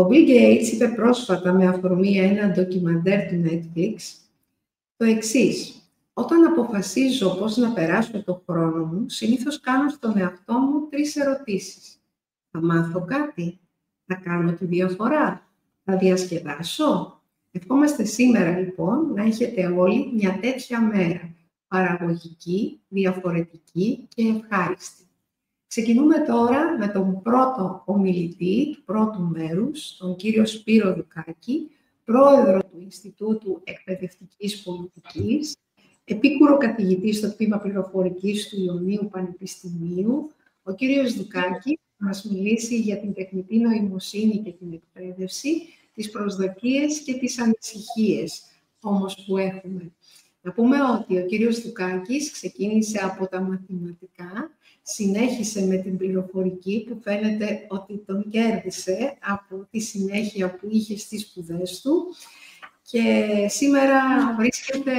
Ο Bill Gates είπε πρόσφατα με αφορμή ένα ντοκιμαντέρ του Netflix το εξής. Όταν αποφασίζω πώς να περάσω το χρόνο μου, συνήθως κάνω στον εαυτό μου τρεις ερωτήσεις. Θα μάθω κάτι, θα κάνω τη διαφορά, θα διασκεδάσω; Ευχόμαστε σήμερα λοιπόν να έχετε όλοι μια τέτοια μέρα, παραγωγική, διαφορετική και ευχάριστη. Ξεκινούμε τώρα με τον πρώτο ομιλητή του πρώτου μέρους, τον κύριο Σπύρο Δουκάκη, πρόεδρο του Ινστιτούτου Εκπαιδευτικής Πολιτικής, επίκουρο καθηγητής στο τμήμα πληροφορικής του Ιωνίου Πανεπιστημίου. Ο κύριος Δουκάκη θα μας μιλήσει για την τεχνητή νοημοσύνη και την εκπαίδευση, τις προσδοκίες και τις ανησυχίες όμως που έχουμε. Να πούμε ότι ο κύριος Δουκάκης ξεκίνησε από τα μαθηματικά, συνέχισε με την πληροφορική που φαίνεται ότι τον κέρδισε από τη συνέχεια που είχε στις σπουδές του και σήμερα βρίσκεται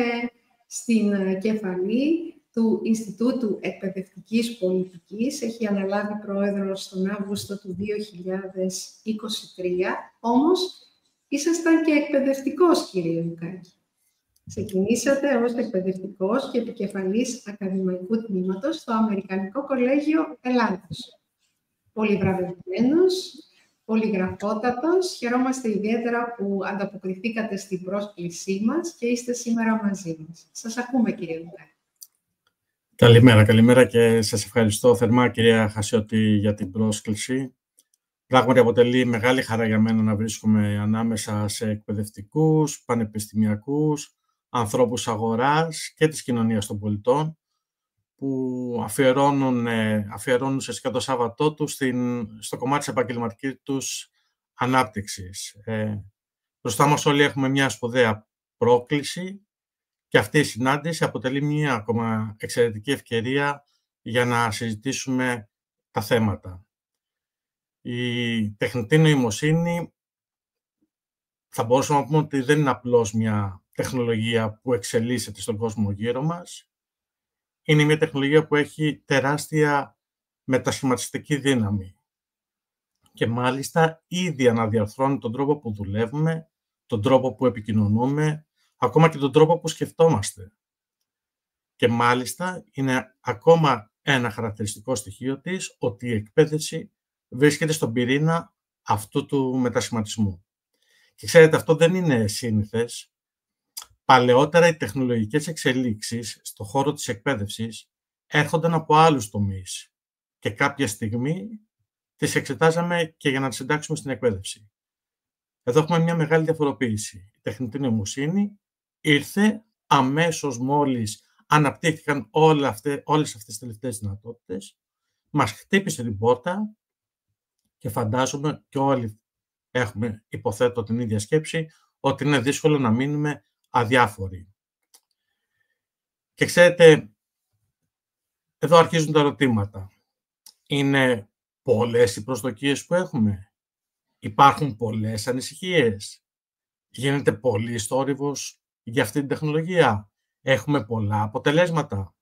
στην κεφαλή του Ινστιτούτου Εκπαιδευτικής Πολιτικής. Έχει αναλάβει πρόεδρος τον Αύγουστο του 2023, όμως ήσασταν και εκπαιδευτικός, κύριε Λουκάκη. Ξεκινήσατε ως εκπαιδευτικός και επικεφαλής ακαδημαϊκού τμήματος στο Αμερικανικό Κολέγιο Ελλάδος. Πολυβραβευμένος, πολυγραφότατος. Χαιρόμαστε ιδιαίτερα που ανταποκριθήκατε στην πρόσκλησή μας και είστε σήμερα μαζί μας. Σας ακούμε, κύριε Λουκάκη. Καλημέρα, καλημέρα και σας ευχαριστώ θερμά, κυρία Χασιώτη, για την πρόσκληση. Πράγματι αποτελεί μεγάλη χαρά για μένα να βρίσκομαι ανάμεσα σε εκπαιδευτικούς, πανεπιστημιακούς, ανθρώπους αγοράς και της κοινωνίας των πολιτών που αφιερώνουν, ε, αφιερώνουν ουσιαστικά το Σάββατό τους στην, στο κομμάτι της επαγγελματική τους ανάπτυξης. Ε, μπροστά μας όλοι έχουμε μια σπουδαία πρόκληση και αυτή η συνάντηση αποτελεί μια ακόμα εξαιρετική ευκαιρία για να συζητήσουμε τα θέματα. Η τεχνητή νοημοσύνη θα μπορούσαμε να πούμε ότι δεν είναι απλώς μια τεχνολογία που εξελίσσεται στον κόσμο γύρω μας. Είναι μια τεχνολογία που έχει τεράστια μετασχηματιστική δύναμη και μάλιστα ήδη αναδιαρθρώνει τον τρόπο που δουλεύουμε, τον τρόπο που επικοινωνούμε, ακόμα και τον τρόπο που σκεφτόμαστε. Και μάλιστα είναι ακόμα ένα χαρακτηριστικό στοιχείο της ότι η εκπαίδευση βρίσκεται στον πυρήνα αυτού του μετασχηματισμού. Και ξέρετε, αυτό δεν είναι σύνηθες. Παλαιότερα οι τεχνολογικές εξελίξεις στον χώρο της εκπαίδευσης έρχονταν από άλλους τομείς και κάποια στιγμή τις εξετάζαμε και για να τις εντάξουμε στην εκπαίδευση. Εδώ έχουμε μια μεγάλη διαφοροποίηση. Η τεχνητή νοημοσύνη ήρθε αμέσως μόλις αναπτύχθηκαν όλα αυτές, όλες αυτές τις τελευταίες δυνατότητες, μας χτύπησε την πόρτα και φαντάζομαι και όλοι έχουμε, υποθέτω, την ίδια σκέψη, ότι είναι δύσκολο να μείνουμε αδιάφοροι. Και ξέρετε, εδώ αρχίζουν τα ερωτήματα. Είναι πολλές οι προσδοκίες που έχουμε; Υπάρχουν πολλές ανησυχίες; Γίνεται πολύ θόρυβος για αυτή την τεχνολογία; Έχουμε πολλά αποτελέσματα;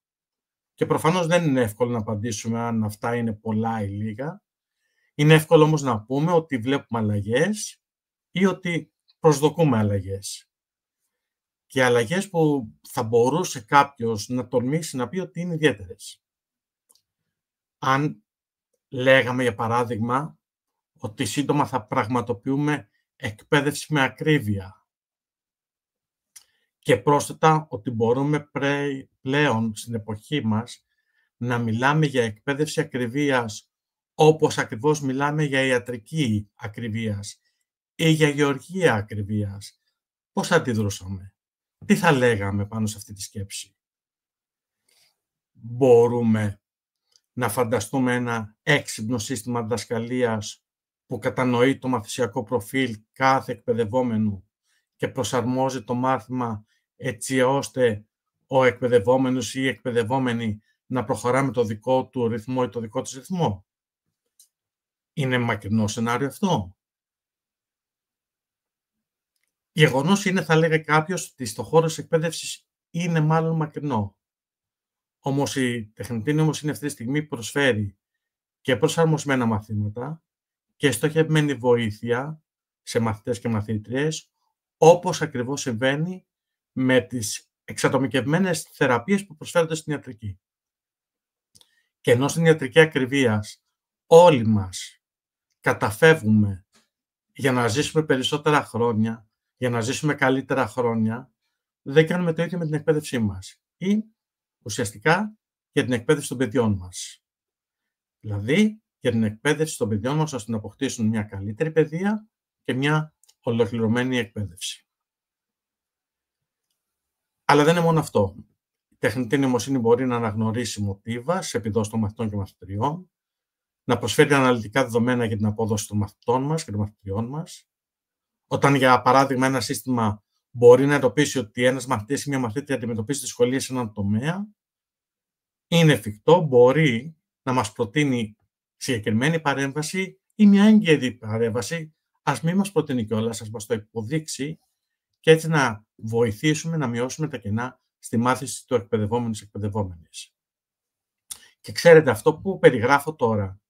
Και προφανώς δεν είναι εύκολο να απαντήσουμε αν αυτά είναι πολλά ή λίγα. Είναι εύκολο όμως να πούμε ότι βλέπουμε αλλαγές ή ότι προσδοκούμε αλλαγές. Και αλλαγές που θα μπορούσε κάποιος να τολμήσει να πει ότι είναι ιδιαίτερες. Αν λέγαμε, για παράδειγμα, ότι σύντομα θα πραγματοποιούμε εκπαίδευση με ακρίβεια, και πρόσθετα ότι μπορούμε πλέον στην εποχή μας να μιλάμε για εκπαίδευση ακριβίας όπως ακριβώς μιλάμε για ιατρική ακριβίας ή για γεωργία ακριβίας. Πώς θα αντιδρούσαμε, τι θα λέγαμε πάνω σε αυτή τη σκέψη; Μπορούμε να φανταστούμε ένα έξυπνο σύστημα διδασκαλίας που κατανοεί το μαθησιακό προφίλ κάθε εκπαιδευόμενου και προσαρμόζει το μάθημα έτσι ώστε ο εκπαιδευόμενος ή η εκπαιδευόμενη να προχωρά με το δικό του ρυθμό ή το δικό της ρυθμό; Είναι μακρινό σενάριο αυτό. Γεγονός είναι, θα λέγα κάποιος, ότι στο χώρο της εκπαίδευσης είναι μάλλον μακρινό. Όμως η τεχνητή νοημοσύνη αυτή τη στιγμή προσφέρει και προσαρμοσμένα μαθήματα και στοχευμένη βοήθεια σε μαθητές και μαθήτριες, όπως ακριβώς συμβαίνει με τις εξατομικευμένες θεραπείες που προσφέρονται στην ιατρική. Και ενώ στην ιατρική ακριβίας όλοι μας καταφεύγουμε για να ζήσουμε περισσότερα χρόνια, για να ζήσουμε καλύτερα χρόνια, δεν κάνουμε το ίδιο με την εκπαίδευσή μας. Ή ουσιαστικά για την εκπαίδευση των παιδιών μας. Δηλαδή, για την εκπαίδευση των παιδιών μας, ώστε να αποκτήσουν μια καλύτερη παιδεία και μια ολοκληρωμένη εκπαίδευση. Αλλά δεν είναι μόνο αυτό. Η τεχνητή νοημοσύνη μπορεί να αναγνωρίσει μοτίβα σε επιδόσεις των μαθητών και μαθητριών, να προσφέρει αναλυτικά δεδομένα για την απόδοση των μαθητών μας και των μαθητριών μας. Όταν, για παράδειγμα, ένα σύστημα μπορεί να εντοπίσει ότι ένας μαθητής ή μια μαθήτρια αντιμετωπίζει δυσκολίες σε έναν τομέα, είναι εφικτό, μπορεί να μας προτείνει συγκεκριμένη παρέμβαση ή μια έγκαιρη παρέμβαση, ας μην μας προτείνει κιόλας, ας μας το υποδείξει και έτσι να βοηθήσουμε να μειώσουμε τα κενά στη μάθηση του εκπαιδευόμενου εκπαιδευόμενης. Και ξέρετε, αυτό που περιγράφω τώρα,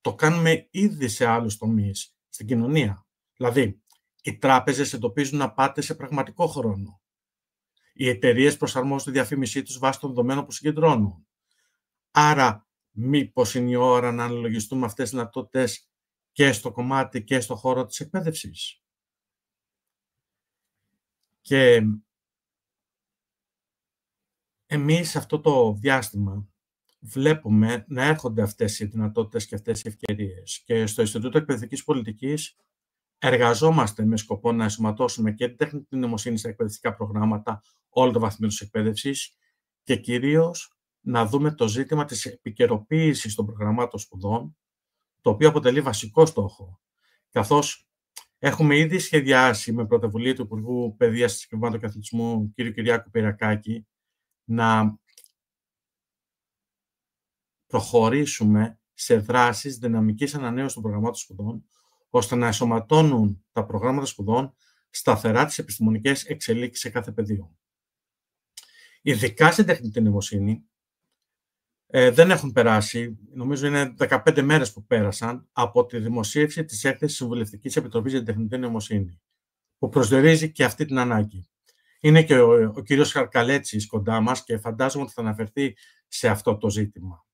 το κάνουμε ήδη σε άλλους τομείς, στην κοινωνία. Δηλαδή, οι τράπεζες εντοπίζουν απάτες σε πραγματικό χρόνο. Οι εταιρείες προσαρμόζουν τη διαφήμισή τους βάσει των δεδομένων που συγκεντρώνουν. Άρα, μήπως είναι η ώρα να αναλογιστούμε αυτές τις δυνατότητες και στο κομμάτι και στο χώρο της εκπαίδευσης; Και εμείς σε αυτό το διάστημα βλέπουμε να έρχονται αυτές οι δυνατότητες και αυτές οι ευκαιρίες. Και στο Ινστιτούτο Εκπαιδευτικής Πολιτικής εργαζόμαστε με σκοπό να ενσωματώσουμε και την τεχνητή νοημοσύνης στα εκπαιδευτικά προγράμματα όλων των βαθμίδων εκπαίδευσης και κυρίως να δούμε το ζήτημα της επικαιροποίησης των προγραμμάτων σπουδών, το οποίο αποτελεί βασικό στόχο, καθώς έχουμε ήδη σχεδιάσει με πρωτοβουλία του Υπουργού Παιδείας και Κοινωνικού Καθηγητισμού, κ. Κυριάκου Πυρακάκη, να προχωρήσουμε σε δράσεις δυναμικής ανανέωσης των προγραμμάτων σπουδών, ώστε να εσωματώνουν τα προγράμματα σπουδών σταθερά τις επιστημονικές εξελίξεις σε κάθε πεδίο. Ειδικά στην τεχνητή νοημοσύνη, ε, δεν έχουν περάσει, νομίζω είναι 15 μέρες που πέρασαν, από τη δημοσίευση της έκθεσης Συμβουλευτικής Επιτροπής για την Τεχνητή Νοημοσύνη, που προσδιορίζει και αυτή την ανάγκη. Είναι και ο, ο κύριος Χαρκαλέτσης κοντά μας και φαντάζομαι ότι θα αναφερθεί σε αυτό το ζήτημα.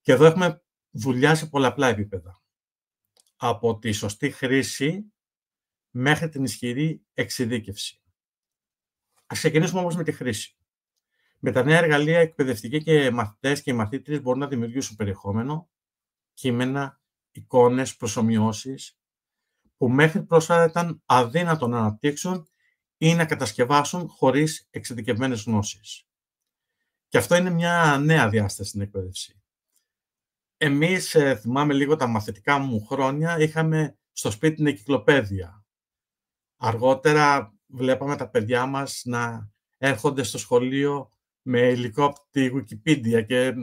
Και εδώ έχουμε δουλειά σε πολλαπλά επίπεδα. Από τη σωστή χρήση μέχρι την ισχυρή εξειδίκευση. Ας ξεκινήσουμε όμως με τη χρήση. Με τα νέα εργαλεία, εκπαιδευτικοί και μαθητές και οι μαθήτριες μπορούν να δημιουργήσουν περιεχόμενο, κείμενα, εικόνες, προσωμιώσεις, που μέχρι πρόσφατα ήταν αδύνατο να αναπτύξουν ή να κατασκευάσουν χωρίς εξειδικευμένες γνώσεις. Και αυτό είναι μια νέα διάσταση στην εκπαίδευση. Εμείς, ε, θυμάμαι λίγο τα μαθητικά μου χρόνια, είχαμε στο σπίτι την εγκυκλοπαίδεια. Αργότερα βλέπαμε τα παιδιά μας να έρχονται στο σχολείο με υλικό από τη Wikipedia και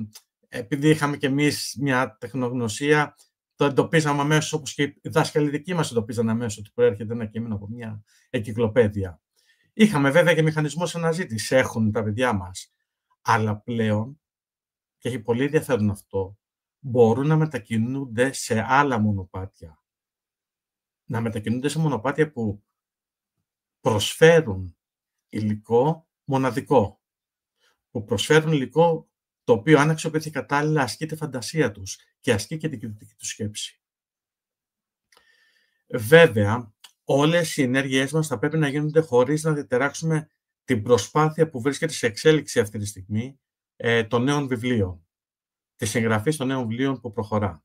επειδή είχαμε και εμείς μια τεχνογνωσία, το εντοπίζαμε αμέσως όπως και οι δάσκαλοι δικοί μας εντοπίζαν αμέσως ότι προέρχεται ένα κείμενο από μια εγκυκλοπαίδεια. Είχαμε βέβαια και μηχανισμούς αναζήτησης, έχουν τα παιδιά μας. Αλλά πλέον, και έχει πολύ ενδιαφέρον αυτό, μπορούν να μετακινούνται σε άλλα μονοπάτια. Να μετακινούνται σε μονοπάτια που προσφέρουν υλικό μοναδικό. Που προσφέρουν υλικό το οποίο αν αξιοποιηθεί κατάλληλα ασκεί τη φαντασία τους και ασκεί και την κριτική του σκέψη. Βέβαια, όλες οι ενέργειές μας θα πρέπει να γίνονται χωρίς να διατεράξουμε την προσπάθεια που βρίσκεται σε εξέλιξη αυτή τη στιγμή ε, των νέων βιβλίων, της συγγραφής των νέων βιβλίων που προχωρά.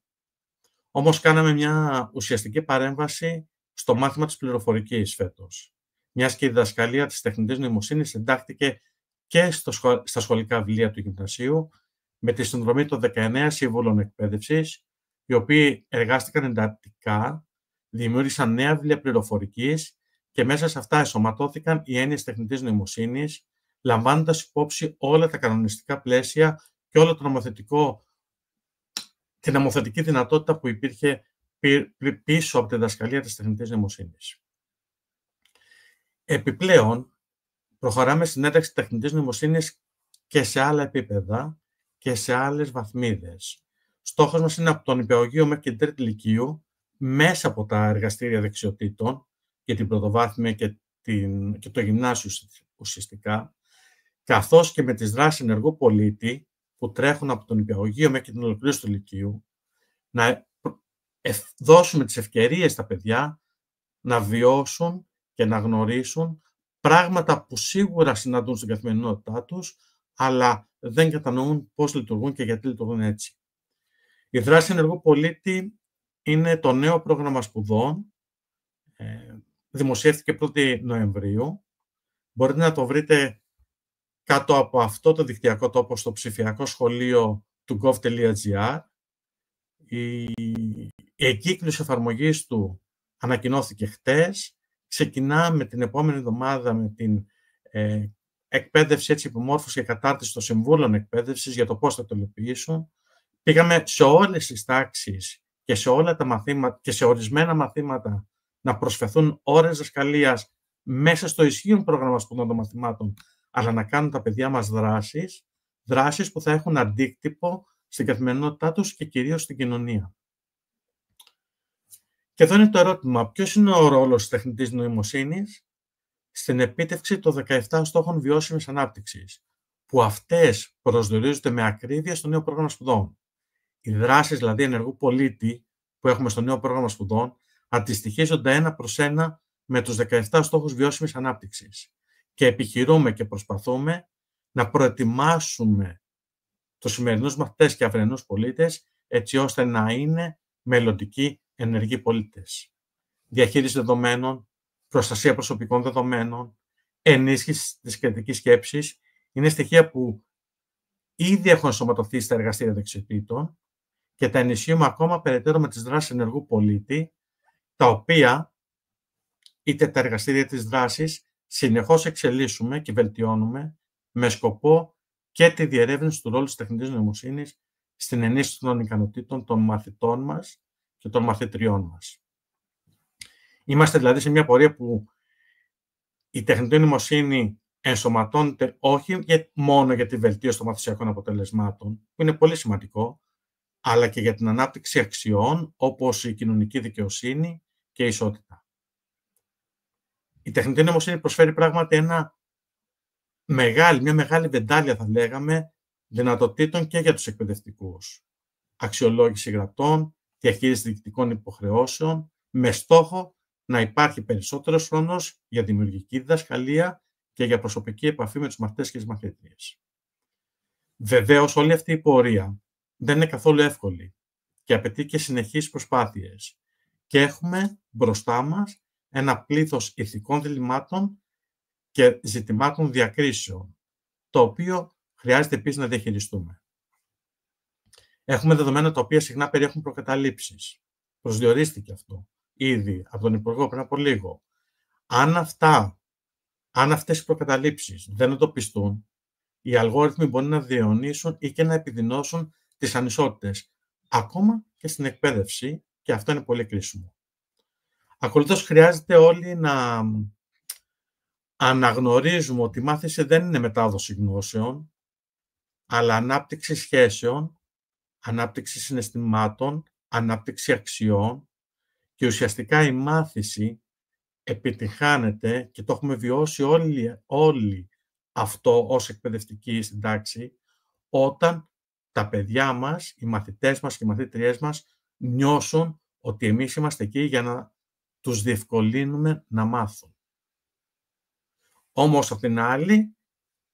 Όμως κάναμε μια ουσιαστική παρέμβαση στο μάθημα της πληροφορικής φέτος, μιας και η διδασκαλία της τεχνητής νοημοσύνης εντάχθηκε και στο, στα σχολικά βιβλία του γυμνασίου, με τη συνδρομή των 19 σύμβουλων εκπαίδευσης, οι οποίοι εργάστηκαν εντατικά, δημιούργησαν νέα βιβλία πληροφορικής και μέσα σε αυτά εσωματώθηκαν οι έννοιες τεχνητής νοημοσύνης, λαμβάνοντας υπόψη όλα τα κανονιστικά πλαίσια και όλο το νομοθετικό, την νομοθετική δυνατότητα που υπήρχε πίσω από τη διδασκαλία της τεχνητής νοημοσύνης. Επιπλέον, προχωράμε στην ένταξη τεχνητής νοημοσύνης και σε άλλα επίπεδα και σε άλλες βαθμίδες. Στόχος μας είναι από τον υπηαγωγείο μέχρι και την τρίτη ηλικίου μέσα από τα εργαστήρια δεξιοτήτων και την πρωτοβάθμια και, την, και το γυμνάσιο ουσιαστικά, καθώς και με τις δράσεις ενεργού πολίτη που τρέχουν από τον υπηαγωγείο μέχρι την ολοκλήρωση του Λυκείου, να δώσουμε τις ευκαιρίες στα παιδιά να βιώσουν και να γνωρίσουν πράγματα που σίγουρα συναντούν στην καθημερινότητά τους, αλλά δεν κατανοούν πώς λειτουργούν και γιατί λειτουργούν έτσι. Η δράση ενεργού πολίτη είναι το νέο πρόγραμμα σπουδών. Ε, δημοσιεύτηκε 1η Νοεμβρίου. Μπορείτε να το βρείτε κάτω από αυτό το δικτυακό τόπο στο ψηφιακό σχολείο του gov.gr. Η, η εκκύκλωση εφαρμογής του ανακοινώθηκε χτες. Ξεκινά με την επόμενη εβδομάδα με την ε, εκπαίδευση, έτσι, υπομόρφωση και κατάρτιση των συμβούλων εκπαίδευσης για το πώς θα το υλοποιήσουν. Πήγαμε σε όλες τις τάξεις και σε όλα τα μαθήματα και σε ορισμένα μαθήματα να προσφεθούν ώρες δασκαλίας μέσα στο ισχύον πρόγραμμα σπουδών των μαθημάτων, αλλά να κάνουν τα παιδιά μας δράσεις, δράσεις που θα έχουν αντίκτυπο στην καθημερινότητά τους και κυρίως στην κοινωνία. Και εδώ είναι το ερώτημα, ποιος είναι ο ρόλος της τεχνητής νοημοσύνης στην επίτευξη των 17 στόχων βιώσιμης ανάπτυξης, που αυτές προσδιορίζονται με ακρίβεια στο νέο πρόγραμμα σπουδών. Οι δράσεις δηλαδή ενεργού πολίτη που έχουμε στο νέο πρόγραμμα σπουδών αντιστοιχίζονται ένα προς ένα με τους 17 στόχους βιώσιμης ανάπτυξης και επιχειρούμε και προσπαθούμε να προετοιμάσουμε τους σημερινούς μαθητές και αυριανούς πολίτες έτσι ώστε να είναι μελλοντικοί ενεργοί πολίτες. Διαχείριση δεδομένων, προστασία προσωπικών δεδομένων, ενίσχυση της κριτικής σκέψης είναι στοιχεία που ήδη έχουν ενσωματωθεί στα εργαστήρια δεξιοτήτων και τα ενισχύουμε ακόμα περαιτέρω με τις δράσεις ενεργού πολίτη, τα οποία είτε τα εργαστήρια της δράσης συνεχώς εξελίσσουμε και βελτιώνουμε με σκοπό και τη διερεύνηση του ρόλου της τεχνητής νοημοσύνης στην ενίσχυση των ικανοτήτων των μαθητών μας και των μαθητριών μας. Είμαστε δηλαδή σε μια πορεία που η τεχνητή νοημοσύνη ενσωματώνεται όχι μόνο για τη βελτίωση των μαθησιακών αποτελεσμάτων, που είναι πολύ σημαντικό, αλλά και για την ανάπτυξη αξιών όπως η κοινωνική δικαιοσύνη και η ισότητα. Η τεχνητή νοημοσύνη προσφέρει πράγματι ένα μεγάλη, μια μεγάλη βεντάλια, θα λέγαμε, δυνατοτήτων και για τους εκπαιδευτικούς. Αξιολόγηση γραπτών, διαχείριση διοικητικών υποχρεώσεων, με στόχο να υπάρχει περισσότερος χρόνος για δημιουργική διδασκαλία και για προσωπική επαφή με τους μαθητές και τις μαθήτριες. Βεβαίως, όλη αυτή η πορεία δεν είναι καθόλου εύκολη και απαιτεί και συνεχείς προσπάθειες. Και έχουμε μπροστά μας ένα πλήθος ηθικών διλημάτων και ζητημάτων διακρίσεων, το οποίο χρειάζεται επίσης να διαχειριστούμε. Έχουμε δεδομένα τα οποία συχνά περιέχουν προκαταλήψεις. Προσδιορίστηκε αυτό ήδη από τον Υπουργό πριν από λίγο. Αν αυτά, αν αυτές οι προκαταλήψεις δεν εντοπιστούν, οι αλγόριθμοι μπορεί να διαιωνίσουν ή και να επιδεινώσουν τις ανισότητες, ακόμα και στην εκπαίδευση, και αυτό είναι πολύ κρίσιμο. Ακολούθως, χρειάζεται όλοι να αναγνωρίζουμε ότι η μάθηση δεν είναι μετάδοση γνώσεων, αλλά ανάπτυξη σχέσεων, ανάπτυξη συναισθημάτων, ανάπτυξη αξιών και ουσιαστικά η μάθηση επιτυχάνεται και το έχουμε βιώσει όλοι, όλοι αυτό ως εκπαιδευτικοί στην τάξη όταν τα παιδιά μας, οι μαθητές μας και οι μαθήτριές μας νιώσουν ότι εμείς είμαστε εκεί για να τους διευκολύνουμε να μάθουν. Όμως, από την άλλη,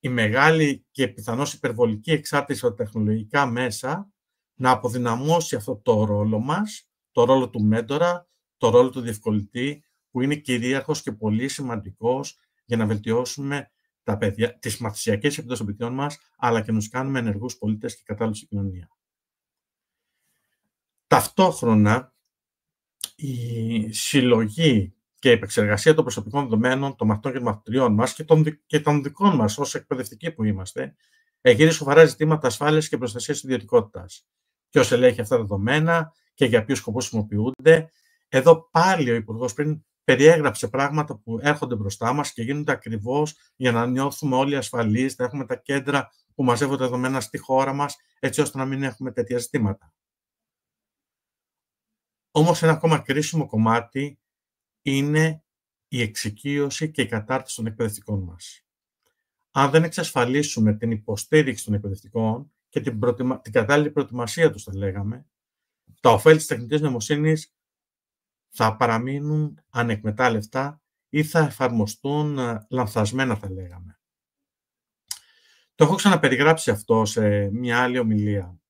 η μεγάλη και πιθανώς υπερβολική εξάρτηση από τεχνολογικά μέσα να αποδυναμώσει αυτό το ρόλο μας, το ρόλο του μέντορα, το ρόλο του διευκολυτή, που είναι κυρίαρχος και πολύ σημαντικός για να βελτιώσουμε τα παιδιά, τις μαθησιακές επιδόσεις των παιδιών μας, αλλά και να τους κάνουμε ενεργούς πολίτες και κατάλληλους στην κοινωνία. Ταυτόχρονα, η συλλογή και η επεξεργασία των προσωπικών δεδομένων των μαθητών και των μαθητριών μας και των, και των δικών μας ως εκπαιδευτικοί που είμαστε, εγείρει σοβαρά ζητήματα ασφάλειας και προστασίας ιδιωτικότητας. Ποιος ελέγχει αυτά τα δεδομένα και για ποιους σκοπούς χρησιμοποιούνται. Εδώ πάλι ο Υπουργός πριν περιέγραψε πράγματα που έρχονται μπροστά μας και γίνονται ακριβώς για να νιώθουμε όλοι ασφαλείς, να έχουμε τα κέντρα που μαζεύονται δεδομένα στη χώρα μας, έτσι ώστε να μην έχουμε τέτοια ζητήματα. Όμως ένα ακόμα κρίσιμο κομμάτι είναι η εξοικείωση και η κατάρτιση των εκπαιδευτικών μας. Αν δεν εξασφαλίσουμε την υποστήριξη των εκπαιδευτικών και την, την κατάλληλη προετοιμασία τους, θα λέγαμε, τα ωφέλη της τεχνητής νοημοσύνης θα παραμείνουν ανεκμετάλλευτα ή θα εφαρμοστούν ε, λανθασμένα, θα λέγαμε. Το έχω ξαναπεριγράψει αυτό σε μια άλλη ομιλία.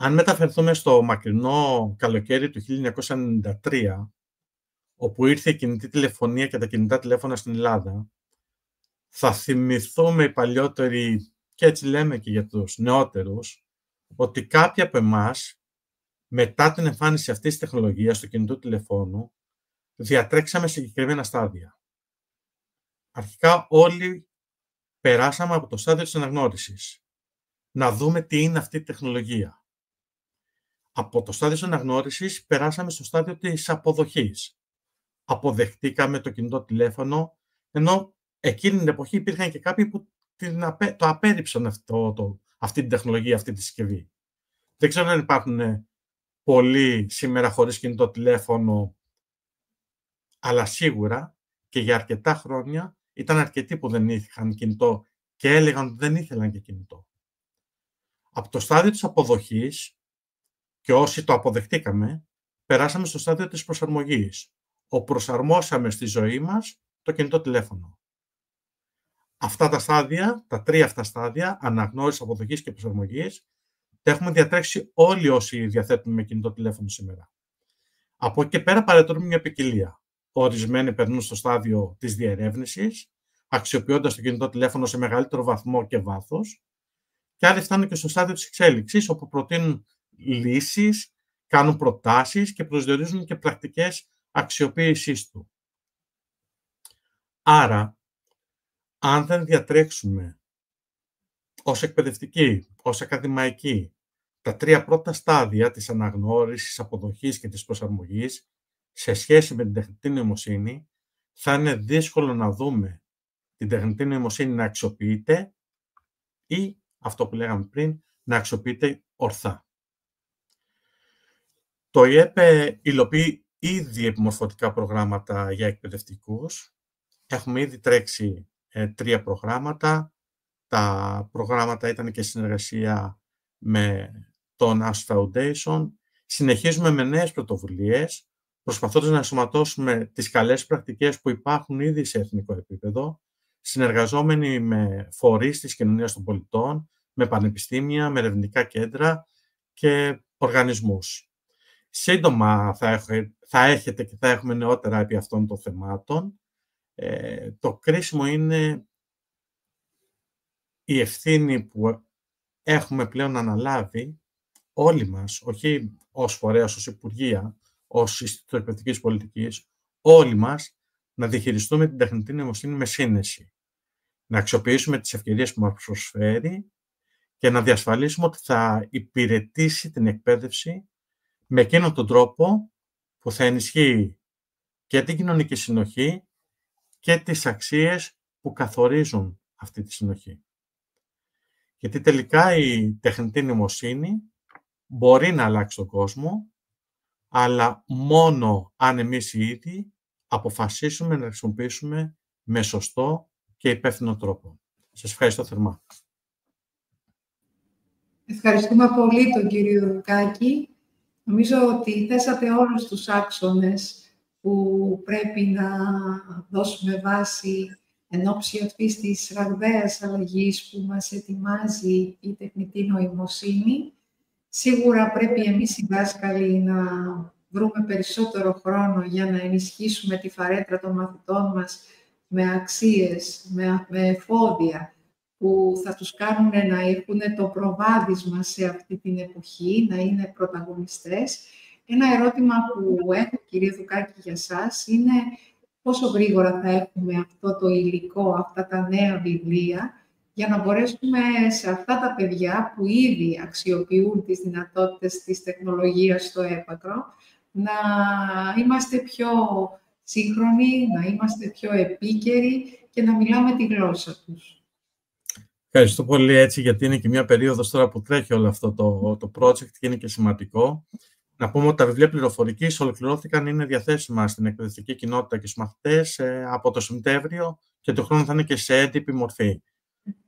Αν μεταφερθούμε στο μακρινό καλοκαίρι του 1993, όπου ήρθε η κινητή τηλεφωνία και τα κινητά τηλέφωνα στην Ελλάδα, θα θυμηθούμε οι παλιότεροι, και έτσι λέμε και για τους νεότερους, ότι κάποιοι από εμάς, μετά την εμφάνιση αυτής της τεχνολογίας του κινητού τηλεφώνου, διατρέξαμε συγκεκριμένα στάδια. Αρχικά όλοι περάσαμε από το στάδιο της αναγνώρισης. Να δούμε τι είναι αυτή η τεχνολογία. Από το στάδιο της αναγνώρισης περάσαμε στο στάδιο της αποδοχής. Αποδεχτήκαμε το κινητό τηλέφωνο, ενώ εκείνη την εποχή υπήρχαν και κάποιοι που το απέρριψαν αυτό, το, αυτή την τεχνολογία, αυτή τη συσκευή. Δεν ξέρω αν υπάρχουν πολλοί σήμερα χωρίς κινητό τηλέφωνο, αλλά σίγουρα και για αρκετά χρόνια ήταν αρκετοί που δεν είχαν κινητό και έλεγαν ότι δεν ήθελαν και κινητό. Από το στάδιο της αποδοχής και όσοι το αποδεχτήκαμε, περάσαμε στο στάδιο της προσαρμογής, όπου προσαρμόσαμε στη ζωή μας το κινητό τηλέφωνο. Αυτά τα στάδια, τα τρία αυτά στάδια, αναγνώρισης, αποδοχής και προσαρμογής, τα έχουμε διατρέξει όλοι όσοι διαθέτουν με κινητό τηλέφωνο σήμερα. Από εκεί και πέρα παρατηρούμε μια ποικιλία. Ορισμένοι περνούν στο στάδιο της διερεύνησης, αξιοποιώντας το κινητό τηλέφωνο σε μεγαλύτερο βαθμό και βάθος, και άλλοι φτάνουν και στο στάδιο της εξέλιξης, όπου προτείνουν λύσεις, κάνουν προτάσεις και προσδιορίζουν και πρακτικές αξιοποίησής του. Άρα, αν δεν διατρέξουμε ως εκπαιδευτικοί, ως ακαδημαϊκοί, τα τρία πρώτα στάδια της αναγνώρισης, αποδοχής και της προσαρμογής σε σχέση με την τεχνητή νοημοσύνη, θα είναι δύσκολο να δούμε την τεχνητή νοημοσύνη να αξιοποιείται ή, αυτό που λέγαμε πριν, να αξιοποιείται ορθά. Το ΙΕΠΕ υλοποιεί ήδη επιμορφωτικά προγράμματα για εκπαιδευτικούς. Έχουμε ήδη τρέξει ε, τρία προγράμματα. Τα προγράμματα ήταν και συνεργασία με το NAS Foundation. Συνεχίζουμε με νέες πρωτοβουλίες, προσπαθώντας να ενσωματώσουμε τις καλές πρακτικές που υπάρχουν ήδη σε εθνικό επίπεδο, συνεργαζόμενοι με φορείς της κοινωνίας των πολιτών, με πανεπιστήμια, με ερευνητικά κέντρα και οργανισμούς. Σύντομα θα, θα έχετε και θα έχουμε νεότερα επί αυτών των θεμάτων. Ε, το κρίσιμο είναι η ευθύνη που έχουμε πλέον αναλάβει όλοι μας, όχι ως φορέας, ως Υπουργεία, ως Ινστιτούτο Εκπαιδευτικής Πολιτικής, όλοι μας να διαχειριστούμε την τεχνητή νοημοσύνη με σύνεση. Να αξιοποιήσουμε τις ευκαιρίες που μας προσφέρει και να διασφαλίσουμε ότι θα υπηρετήσει την εκπαίδευση με εκείνον τον τρόπο που θα ενισχύει και την κοινωνική συνοχή και τις αξίες που καθορίζουν αυτή τη συνοχή. Γιατί τελικά η τεχνητή νοημοσύνη μπορεί να αλλάξει τον κόσμο, αλλά μόνο αν εμείς οι ίδιοι αποφασίσουμε να χρησιμοποιήσουμε με σωστό και υπεύθυνο τρόπο. Σας ευχαριστώ θερμά. Ευχαριστούμε πολύ τον κύριο Ρουκάκη. Νομίζω ότι θέσατε όλους τους άξονες που πρέπει να δώσουμε βάση εν ώψη αυτής της ραγδαίας αλλαγής που μας ετοιμάζει η τεχνητή νοημοσύνη. Σίγουρα πρέπει εμείς οι δάσκαλοι να βρούμε περισσότερο χρόνο για να ενισχύσουμε τη φαρέτρα των μαθητών μας με αξίες, με, με εφόδια, που θα τους κάνουν να έχουν το προβάδισμα σε αυτή την εποχή, να είναι πρωταγωνιστές. Ένα ερώτημα που έχω, κύριε Δουκάκη, για σας είναι πόσο γρήγορα θα έχουμε αυτό το υλικό, αυτά τα νέα βιβλία, για να μπορέσουμε σε αυτά τα παιδιά που ήδη αξιοποιούν τις δυνατότητες της τεχνολογίας στο έπακρο, να είμαστε πιο σύγχρονοι, να είμαστε πιο επίκαιροι και να μιλάμε τη γλώσσα τους. Ευχαριστώ πολύ έτσι, γιατί είναι και μια περίοδος τώρα που τρέχει όλο αυτό το, το project και είναι και σημαντικό. να πούμε ότι τα βιβλία πληροφορικής ολοκληρώθηκαν, είναι διαθέσιμα στην εκπαιδευτική κοινότητα και στους μαθητές ε, από το Σεπτέμβριο και το χρόνο θα είναι και σε έντυπη μορφή.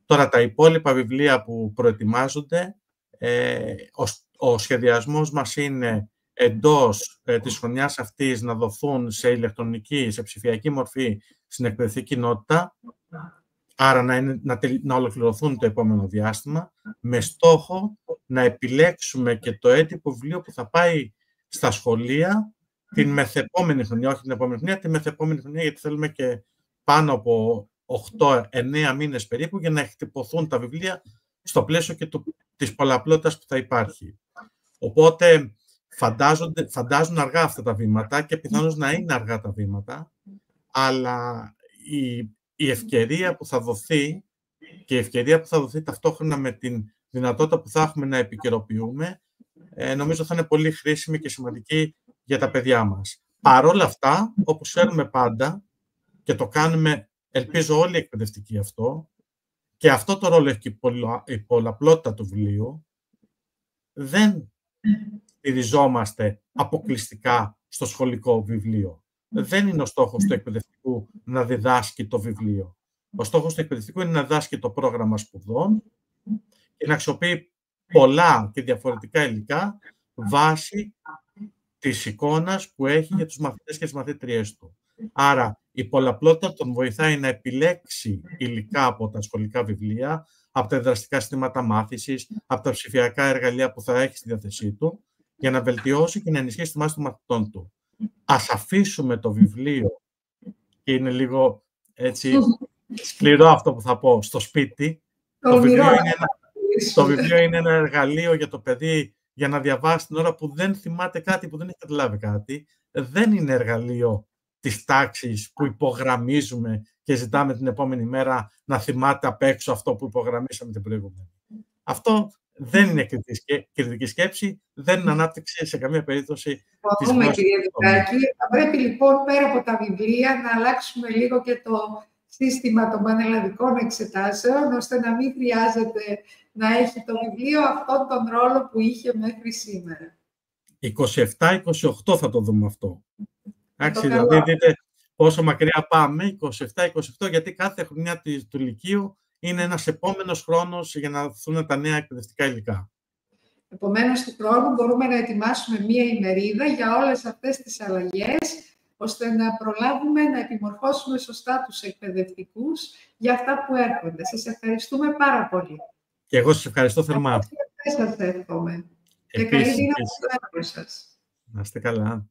Τώρα, τα υπόλοιπα βιβλία που προετοιμάζονται, ε, ο, ο σχεδιασμός μας είναι εντός ε, της χρονιάς αυτής να δοθούν σε ηλεκτρονική, σε ψηφιακή μορφή στην εκπαιδευτική κοινότητα, άρα να, είναι, να, να ολοκληρωθούν το επόμενο διάστημα, με στόχο να επιλέξουμε και το έτυπο βιβλίο που θα πάει στα σχολεία την μεθεπόμενη χρονιά, όχι την επόμενη χρονιά, την μεθεπόμενη χρονιά, γιατί θέλουμε και πάνω από 8-9 μήνες περίπου για να εκτυπωθούν τα βιβλία στο πλαίσιο και του, της πολλαπλότητας που θα υπάρχει. Οπότε φαντάζουν αργά αυτά τα βήματα και πιθανώς να είναι αργά τα βήματα, αλλά η, η ευκαιρία που θα δοθεί και η ευκαιρία που θα δοθεί ταυτόχρονα με την δυνατότητα που θα έχουμε να επικαιροποιούμε, ε, νομίζω θα είναι πολύ χρήσιμη και σημαντική για τα παιδιά μας. Παρόλα αυτά, όπως ξέρουμε πάντα, και το κάνουμε, ελπίζω όλοι οι εκπαιδευτικοί αυτό, και αυτό το ρόλο έχει και η πολλαπλότητα του βιβλίου, δεν στηριζόμαστε αποκλειστικά στο σχολικό βιβλίο. Δεν είναι ο στόχος του εκπαιδευτικού να διδάσκει το βιβλίο. Ο στόχος του εκπαιδευτικού είναι να διδάσκει το πρόγραμμα σπουδών και να αξιοποιεί πολλά και διαφορετικά υλικά βάσει της εικόνας που έχει για τους μαθητές και τις μαθήτριές του. Άρα, η πολλαπλότητα τον βοηθάει να επιλέξει υλικά από τα σχολικά βιβλία, από τα δραστικά συστήματα μάθησης, από τα ψηφιακά εργαλεία που θα έχει στη διάθεσή του, για να βελτιώσει και να ενισχύσει τη μάθηση των μαθητών του. Ας αφήσουμε το βιβλίο, και είναι λίγο έτσι σκληρό αυτό που θα πω, στο σπίτι. Το, βιβλίο, είναι ένα, το βιβλίο είναι ένα εργαλείο για το παιδί για να διαβάσει την ώρα που δεν θυμάται κάτι, που δεν έχει καταλάβει κάτι. Δεν είναι εργαλείο της τάξης που υπογραμμίζουμε και ζητάμε την επόμενη μέρα να θυμάται απ' έξω αυτό που υπογραμμίσαμε την προηγούμενη. Αυτό δεν είναι κριτική σκέψη, δεν είναι ανάπτυξη σε καμία περίπτωση. Συμφωνούμε, κύριε Δουκάκη. Θα πρέπει λοιπόν πέρα από τα βιβλία να αλλάξουμε λίγο και το σύστημα των πανελλαδικών εξετάσεων, ώστε να μην χρειάζεται να έχει το βιβλίο αυτόν τον ρόλο που είχε μέχρι σήμερα. 27-28 θα το δούμε αυτό. Εντάξει, δηλαδή δείτε πόσο μακριά πάμε, 27-28, γιατί κάθε χρονιά του Λυκείου είναι ένας επόμενος χρόνος για να δουν τα νέα εκπαιδευτικά υλικά. Επομένως, του χρόνου μπορούμε να ετοιμάσουμε μία ημερίδα για όλες αυτές τις αλλαγές, ώστε να προλάβουμε να επιμορφώσουμε σωστά τους εκπαιδευτικούς για αυτά που έρχονται. Σας ευχαριστούμε πάρα πολύ. Και εγώ σας ευχαριστώ θερμά. Σας εύχομαι. και καλή δύναμη στο έργο σας. Να είστε καλά.